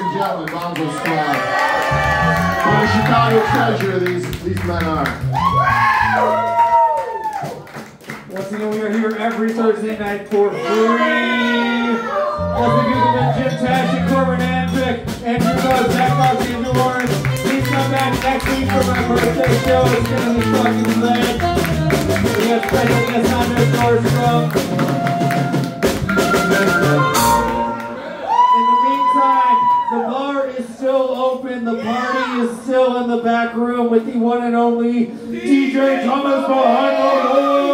Ladies and gentlemen, Bonzo Squad. What a Chicago treasure these, these men are. Once again, we are here every Thursday night for free. Let's begin with Jim Tashjian Corbin Andrick, Andrew Rose, Zach Marcy, and New Lawrence. Please come back next week for my birthday show. It's going to be fucking lit. We have special guests on there, Nordstrom. In still open. The party is still in the back room with the one and only DJ Thomas behind the.